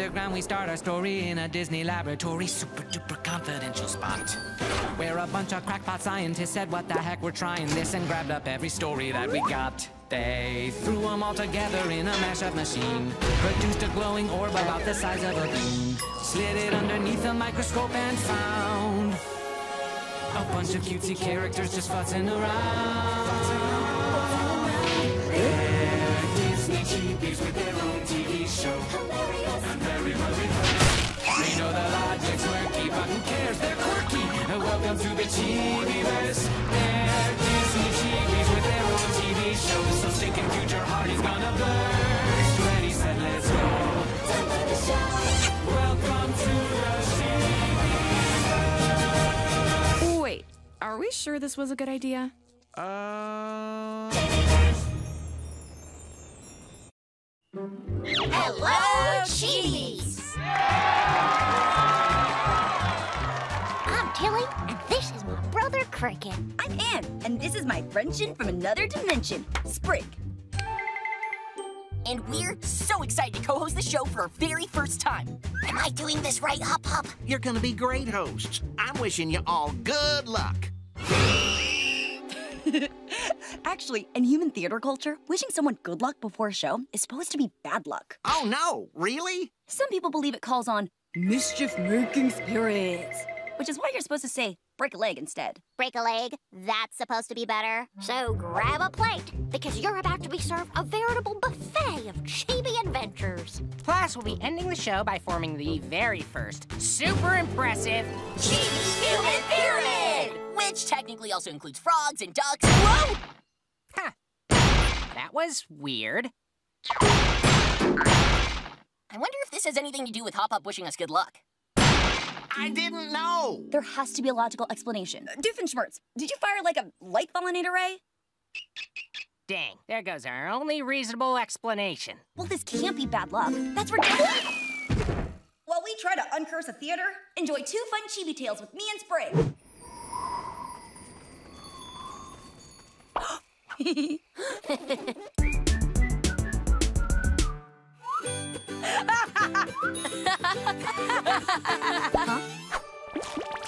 underground, we start our story in a Disney laboratory, super duper confidential spot. Where a bunch of crackpot scientists said, What the heck, we're trying this, and grabbed up every story that we got. They threw them all together in a mashup machine, produced a glowing orb about the size of a bean, slid it underneath a microscope and found a bunch of cutesy characters just futzing around. They're quirky. Welcome to the Chibiverse. They're Disney chibis with their own TV show. So stinking future heart is gonna burst. Ready, set, let's go. Welcome to the Wait, are we sure this was a good idea? Uh... Hello, Cheese! Cricket. I'm Anne, and this is my friendship from another dimension, Sprig. And we're so excited to co-host the show for our very first time. Am I doing this right, Hop Pop? You're gonna be great hosts. I'm wishing you all good luck. Actually, in human theater culture, wishing someone good luck before a show is supposed to be bad luck. Oh no, really? Some people believe it calls on mischief making spirits, which is why you're supposed to say break a leg instead. Break a leg? That's supposed to be better. So grab a plate, because you're about to be served a veritable buffet of chibi adventures. Plus, we'll be ending the show by forming the very first super impressive Chibi Human Pyramid! Which technically also includes frogs and ducks. Whoa! Huh. That was weird. I wonder if this has anything to do with Hop Pop wishing us good luck. I didn't know. There has to be a logical explanation. Uh, Doofenshmirtz, did you fire like a light pollinator ray? Dang, there goes our only reasonable explanation. Well, this can't be bad luck. That's ridiculous. While we try to uncurse a theater, enjoy two fun chibi tales with me and Sprig. And I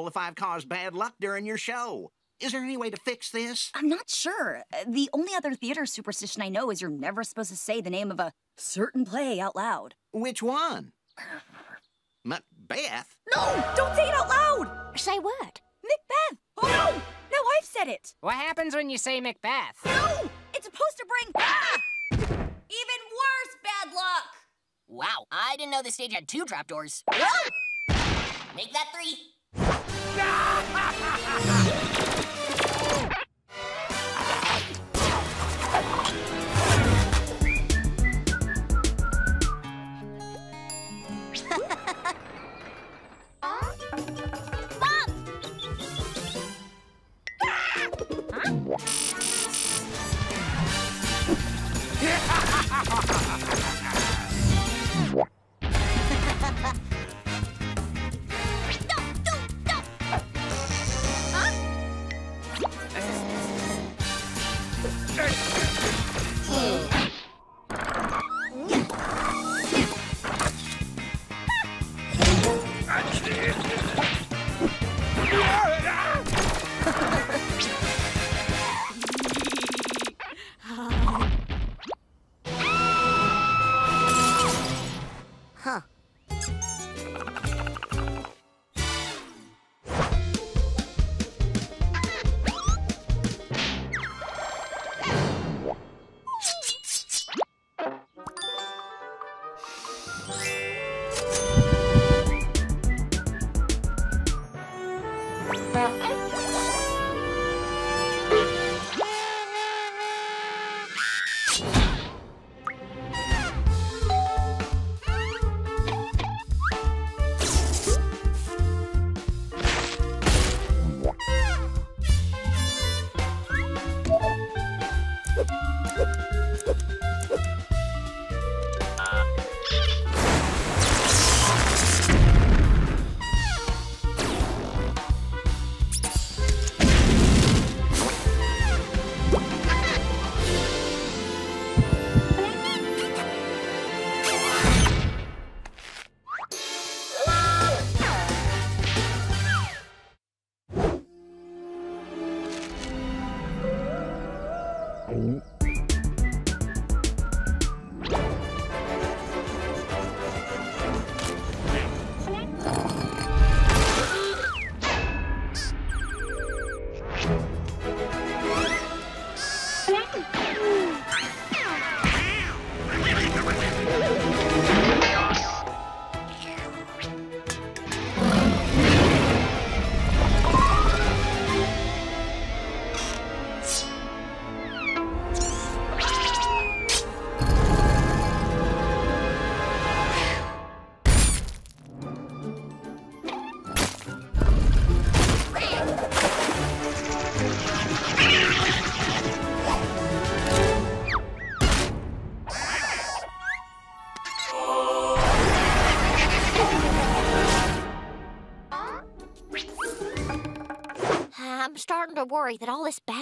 just feel awful if I've caused bad luck during your show. Is there any way to fix this? I'm not sure. The only other theater superstition I know is you're never supposed to say the name of a certain play out loud. Which one? Macbeth? No! Don't say it out loud! Say what? Macbeth! Oh no! Now I've said it! What happens when you say Macbeth? No! It's supposed to bring. Ah! Even worse bad luck! Wow, I didn't know the stage had two trapdoors. Make that three. No!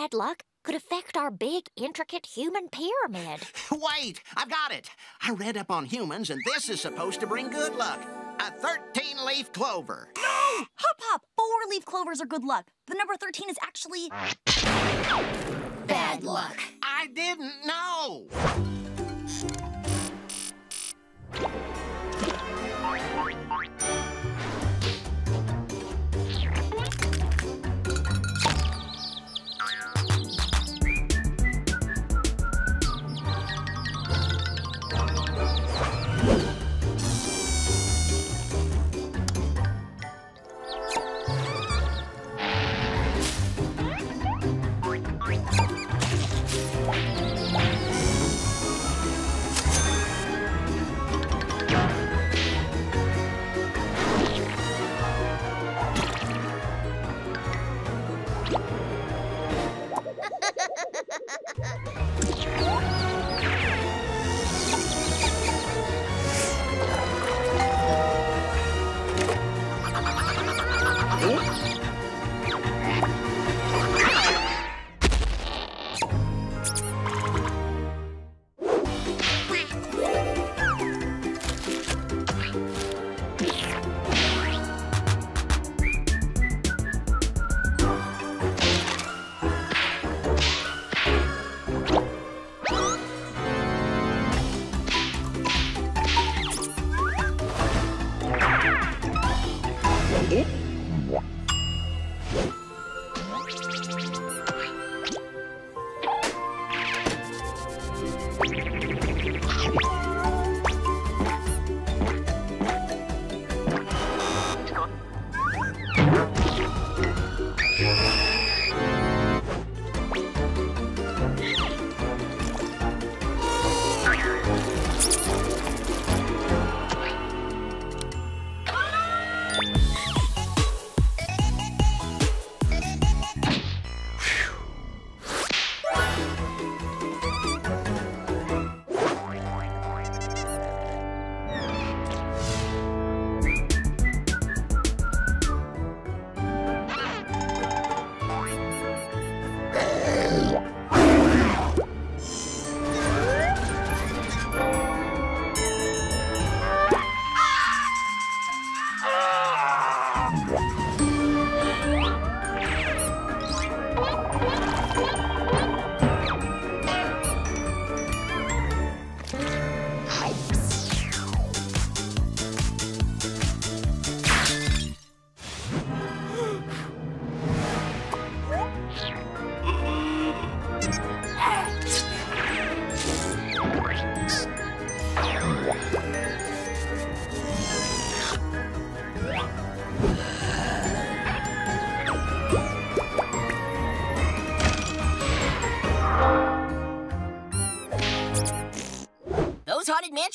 all bad luck could affect our big, intricate human pyramid. Wait, I've got it. I read up on humans, and this is supposed to bring good luck. A 13 leaf clover. No! Hop Pop, four leaf clovers are good luck. The number 13 is actually. Bad luck. I didn't know.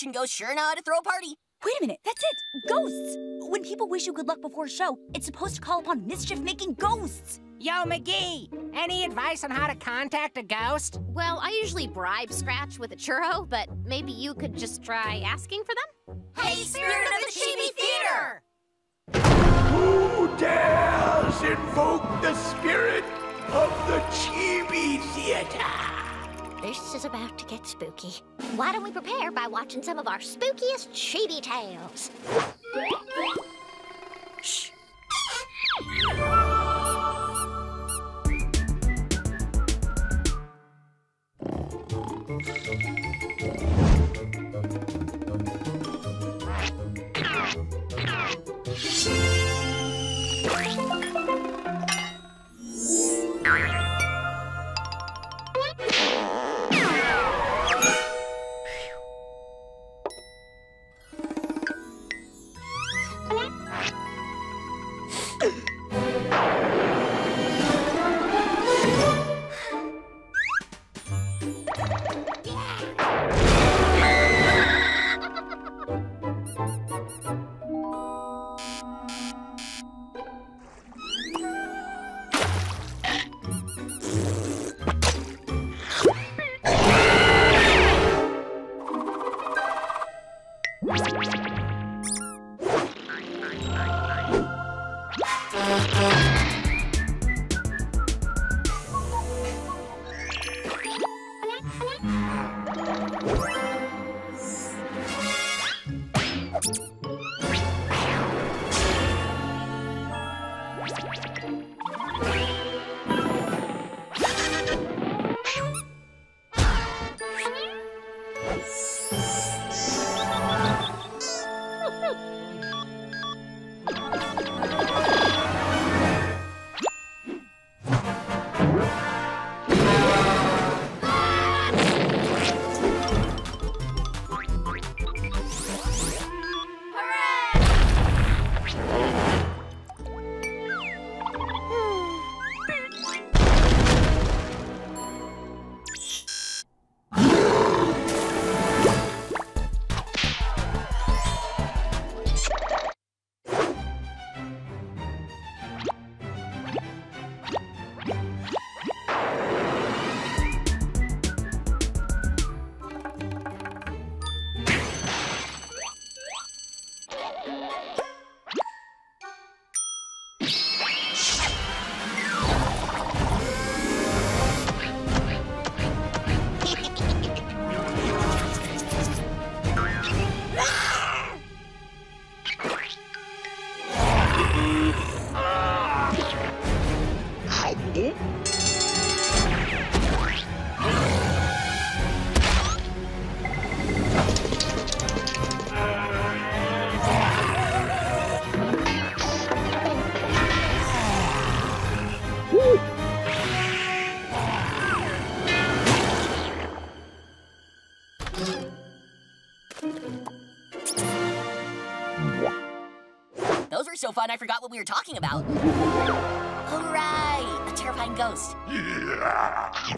Haunted ghosts sure know how to throw a party. Wait a minute, that's it! Ghosts! When people wish you good luck before a show, it's supposed to call upon mischief-making ghosts! Yo, McGee, any advice on how to contact a ghost? Well, I usually bribe Scratch with a churro, but maybe you could just try asking for them? Hey, Spirit of the Chibi Theater! Who dares invoke the spirit of the Chibi Theater? This is about to get spooky. Why don't we prepare by watching some of our spookiest chibi tales? Shh. Those were so fun, I forgot what we were talking about. All right, a terrifying ghost.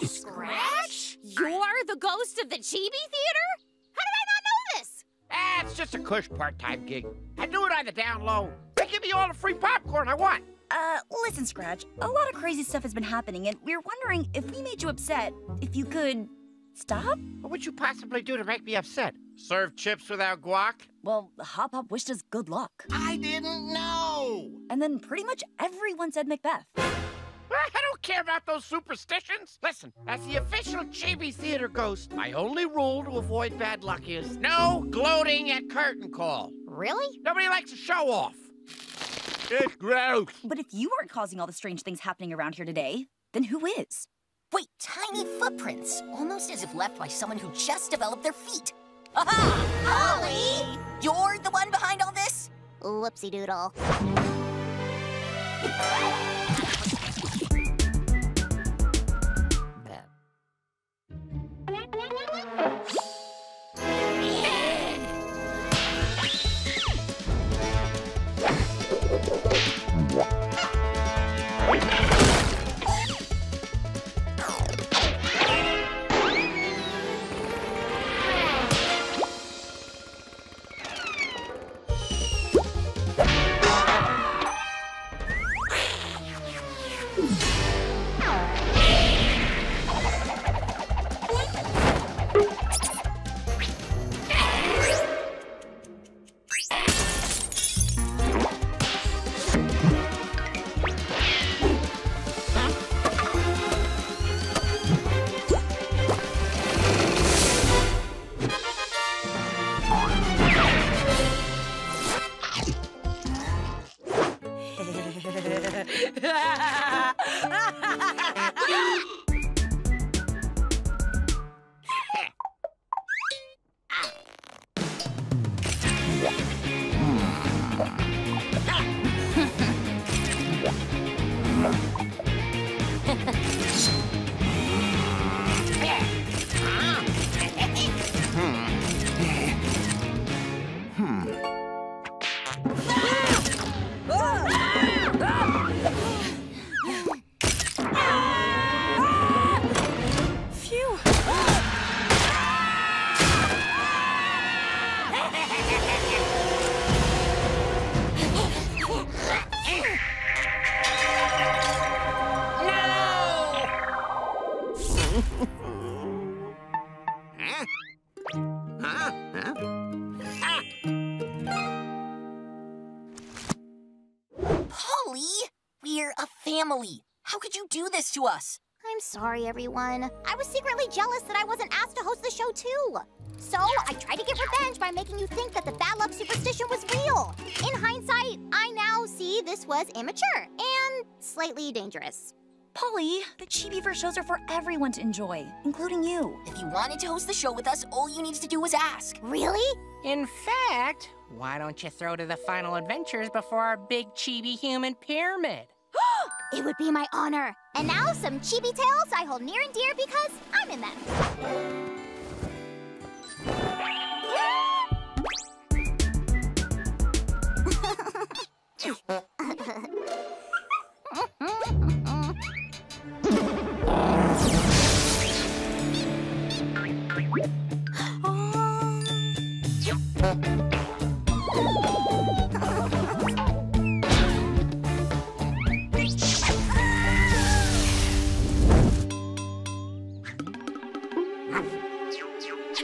Scratch? You're the ghost of the Chibi Theater? How did I not know this? Ah, it's just a cush part-time gig. I do it on the down low. They give me all the free popcorn I want. Uh, listen, Scratch. A lot of crazy stuff has been happening, and we're wondering if we made you upset, if you could stop? What would you possibly do to make me upset? Serve chips without guac? Well, Hop Pop wished us good luck. I didn't know. And then pretty much everyone said Macbeth. I don't care about those superstitions. Listen, as the official Chibi Theater ghost, my only rule to avoid bad luck is no gloating at curtain call. Really? Nobody likes to show off. It's gross. But if you aren't causing all the strange things happening around here today, then who is? Wait, tiny footprints, almost as if left by someone who just developed their feet. Aha! Polly! You're the one behind all this? Whoopsie doodle. Family. How could you do this to us? I'm sorry, everyone. I was secretly jealous that I wasn't asked to host the show, too. So I tried to get revenge by making you think that the bad luck superstition was real. In hindsight, I now see this was immature and slightly dangerous. Polly, the Chibiverse shows are for everyone to enjoy, including you. If you wanted to host the show with us, all you needed to do was ask. Really? In fact, why don't you throw to the final adventures before our big chibi human pyramid? It would be my honor. And now some chibi tales I hold near and dear because I'm in them. Oh!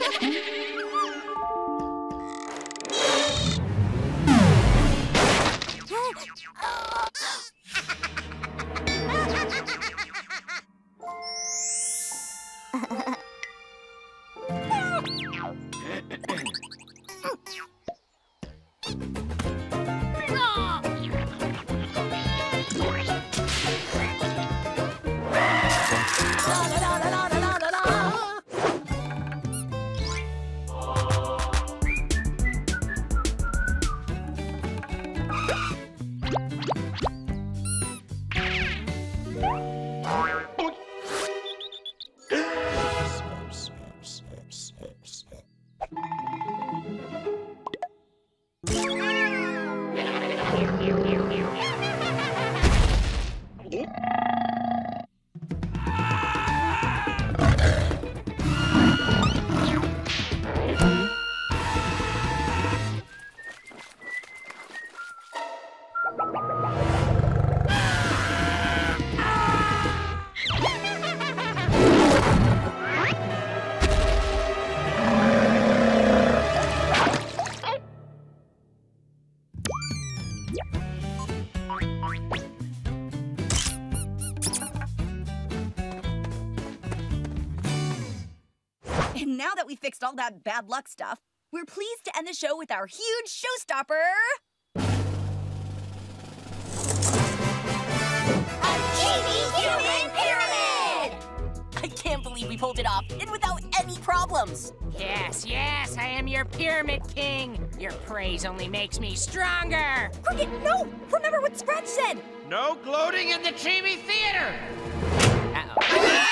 And now that we fixed all that bad luck stuff, we're pleased to end the show with our huge showstopper. Can't believe we pulled it off, and without any problems. Yes, yes, I am your pyramid king. Your praise only makes me stronger. Cricket, no! Remember what Scratch said! No gloating in the Chibi Theater! Uh-oh.